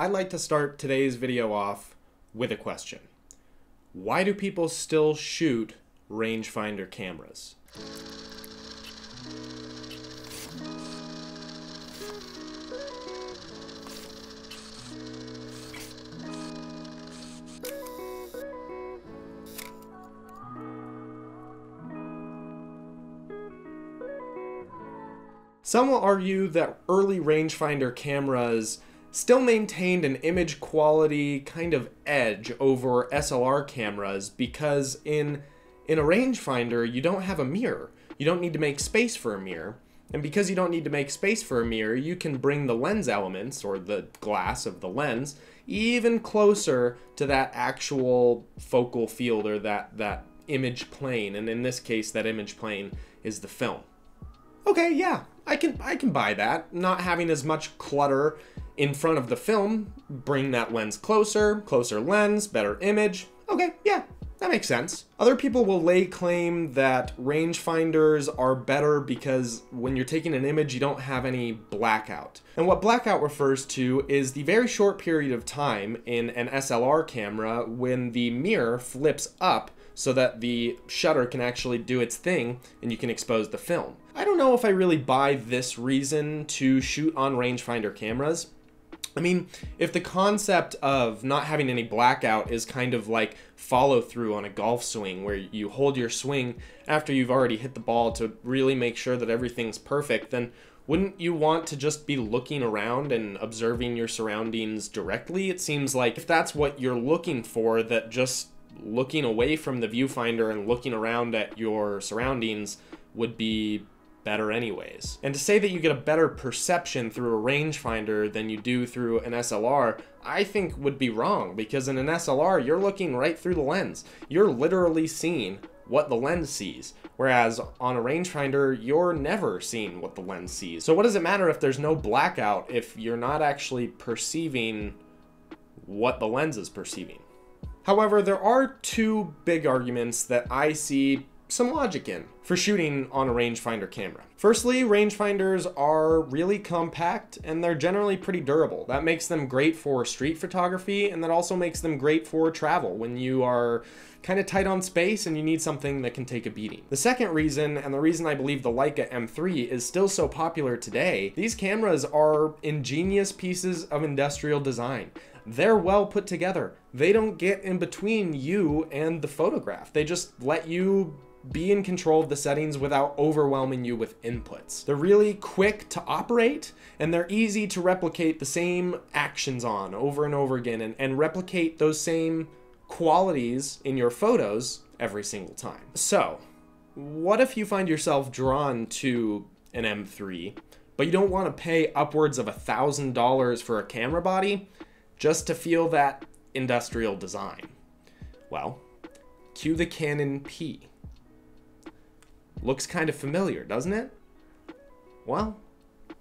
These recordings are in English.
I'd like to start today's video off with a question. Why do people still shoot rangefinder cameras? Some will argue that early rangefinder cameras still maintained an image quality kind of edge over SLR cameras because in in a rangefinder you don't have a mirror. You don't need to make space for a mirror. And because you don't need to make space for a mirror, you can bring the lens elements or the glass of the lens even closer to that actual focal field or that that image plane. And in this case that image plane is the film. Okay, yeah, I can I can buy that. Not having as much clutter in front of the film, bring that lens closer, closer lens, better image. Okay, yeah, that makes sense. Other people will lay claim that rangefinders are better because when you're taking an image, you don't have any blackout. And what blackout refers to is the very short period of time in an SLR camera when the mirror flips up so that the shutter can actually do its thing and you can expose the film. I don't know if I really buy this reason to shoot on rangefinder cameras. I mean, if the concept of not having any blackout is kind of like follow through on a golf swing, where you hold your swing after you've already hit the ball to really make sure that everything's perfect, then wouldn't you want to just be looking around and observing your surroundings directly? It seems like if that's what you're looking for, that just looking away from the viewfinder and looking around at your surroundings would be better anyways. And to say that you get a better perception through a rangefinder than you do through an SLR, I think would be wrong because in an SLR, you're looking right through the lens. You're literally seeing what the lens sees. Whereas on a rangefinder, you're never seeing what the lens sees. So what does it matter if there's no blackout if you're not actually perceiving what the lens is perceiving? However, there are two big arguments that I see some logic in for shooting on a rangefinder camera. Firstly, rangefinders are really compact and they're generally pretty durable. That makes them great for street photography and that also makes them great for travel when you are kind of tight on space and you need something that can take a beating. The second reason, and the reason I believe the Leica M3 is still so popular today, these cameras are ingenious pieces of industrial design. They're well put together. They don't get in between you and the photograph. They just let you be in control of the settings without overwhelming you with inputs. They're really quick to operate and they're easy to replicate the same actions on over and over again and, and replicate those same qualities in your photos every single time. So, what if you find yourself drawn to an M3, but you don't want to pay upwards of a thousand dollars for a camera body just to feel that industrial design? Well, cue the Canon P. Looks kind of familiar, doesn't it? Well,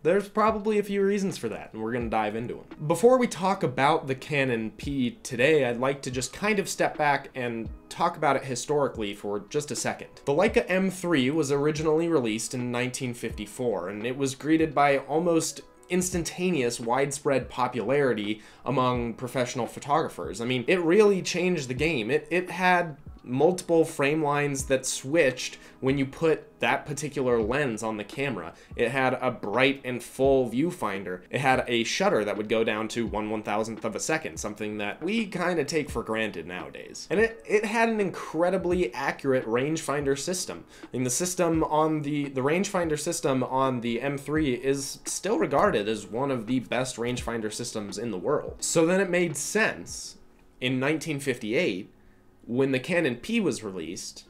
there's probably a few reasons for that, and we're going to dive into them. Before we talk about the Canon P today, I'd like to just kind of step back and talk about it historically for just a second. The Leica M3 was originally released in 1954, and it was greeted by almost instantaneous widespread popularity among professional photographers. I mean, it really changed the game. It, it had multiple frame lines that switched when you put that particular lens on the camera. It had a bright and full viewfinder. It had a shutter that would go down to one one thousandth of a second, something that we kind of take for granted nowadays. And it, it had an incredibly accurate rangefinder system. Mean, the system on the, the rangefinder system on the M3 is still regarded as one of the best rangefinder systems in the world. So then it made sense in 1958 when the Canon P was released,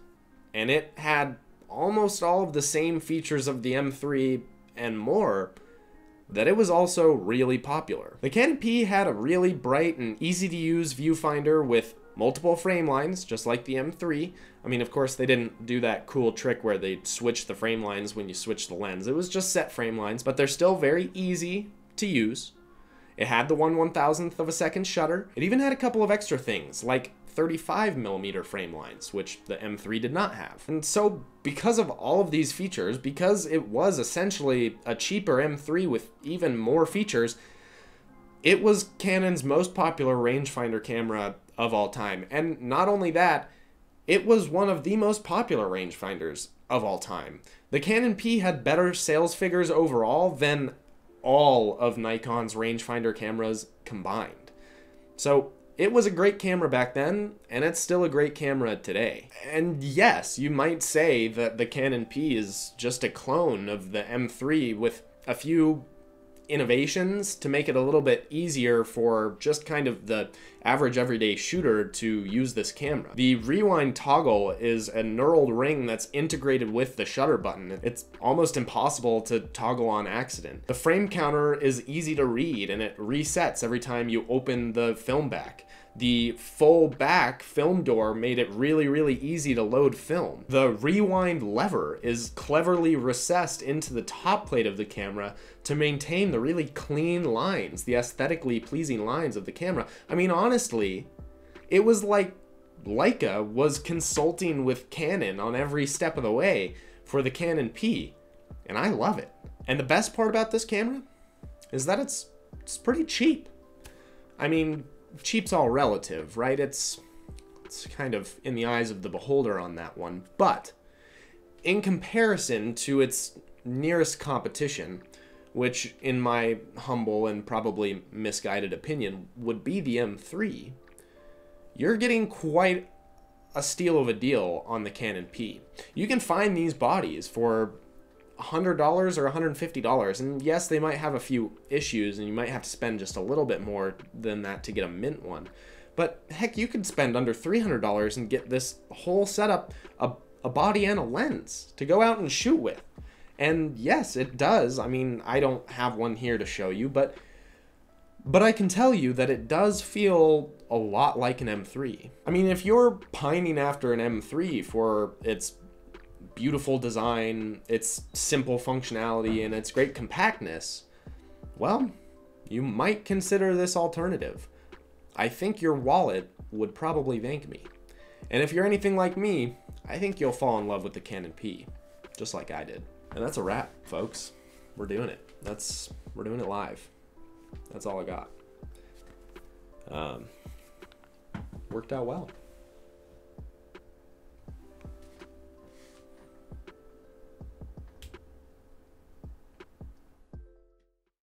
and it had almost all of the same features of the M3 and more, that it was also really popular. The Canon P had a really bright and easy to use viewfinder with multiple frame lines, just like the M3. I mean, of course, they didn't do that cool trick where they switch the frame lines when you switch the lens. It was just set frame lines, but they're still very easy to use. It had the 1 1000th of a second shutter. It even had a couple of extra things, like 35 millimeter frame lines, which the M3 did not have. And so because of all of these features, because it was essentially a cheaper M3 with even more features, it was Canon's most popular rangefinder camera of all time. And not only that, it was one of the most popular rangefinders of all time. The Canon P had better sales figures overall than all of Nikon's rangefinder cameras combined. So it was a great camera back then, and it's still a great camera today. And yes, you might say that the Canon P is just a clone of the M3 with a few innovations to make it a little bit easier for just kind of the average everyday shooter to use this camera. The rewind toggle is a knurled ring that's integrated with the shutter button. It's almost impossible to toggle on accident. The frame counter is easy to read and it resets every time you open the film back. The full back film door made it really, really easy to load film. The rewind lever is cleverly recessed into the top plate of the camera to maintain the really clean lines, the aesthetically pleasing lines of the camera. I mean, honestly, it was like Leica was consulting with Canon on every step of the way for the Canon P, and I love it. And the best part about this camera is that it's it's pretty cheap. I mean, cheap's all relative, right? It's it's kind of in the eyes of the beholder on that one. But in comparison to its nearest competition, which in my humble and probably misguided opinion would be the M3, you're getting quite a steal of a deal on the Canon P. You can find these bodies for $100 or $150 and yes they might have a few issues and you might have to spend just a little bit more than that to get a mint one. But heck you could spend under $300 and get this whole setup a, a body and a lens to go out and shoot with. And yes it does. I mean i don't have one here to show you but but I can tell you that it does feel a lot like an M3. I mean, if you're pining after an M3 for its beautiful design, its simple functionality, and its great compactness, well, you might consider this alternative. I think your wallet would probably thank me. And if you're anything like me, I think you'll fall in love with the Canon P, just like I did. And that's a wrap, folks. We're doing it. That's we're doing it live. That's all I got. Um, worked out well.